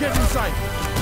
Get inside!